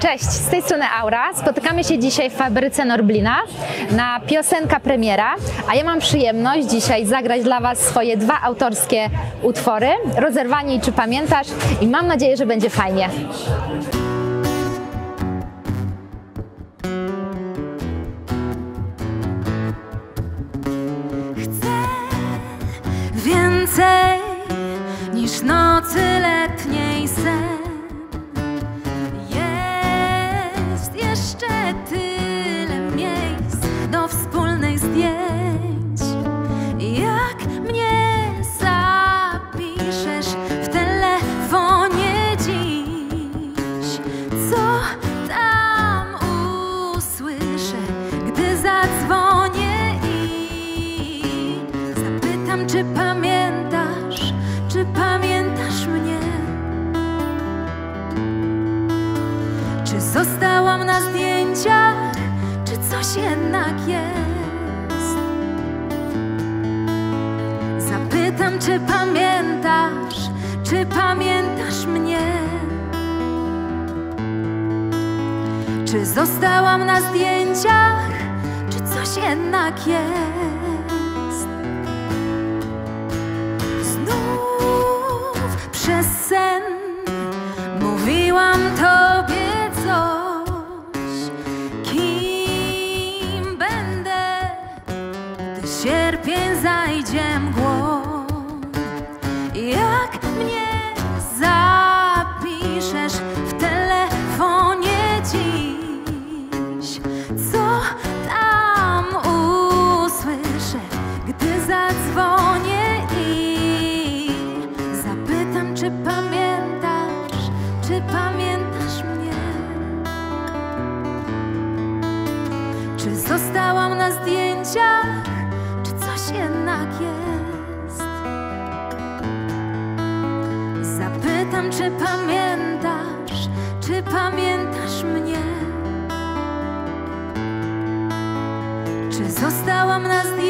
Cześć, z tej strony Aura. Spotykamy się dzisiaj w fabryce Norblina na piosenka premiera, a ja mam przyjemność dzisiaj zagrać dla Was swoje dwa autorskie utwory, Rozerwanie i Czy Pamiętasz i mam nadzieję, że będzie fajnie. Chcę więcej niż nocy letniej sen. zapytam, czy pamiętasz, czy pamiętasz mnie? Czy zostałam na zdjęciach, czy coś jednak jest? Zapytam, czy pamiętasz, czy pamiętasz mnie? Czy zostałam na zdjęciach, czy coś jednak jest? Sierpień zajdzie mgłą. Jak mnie zapiszesz w telefonie dziś? Co tam usłyszę, gdy zadzwonię i zapytam, czy pamiętasz, czy pamiętasz mnie? Czy zostałam na zdjęciach, jednak jest? Zapytam, czy pamiętasz, czy pamiętasz mnie? Czy zostałam na zdjęciach?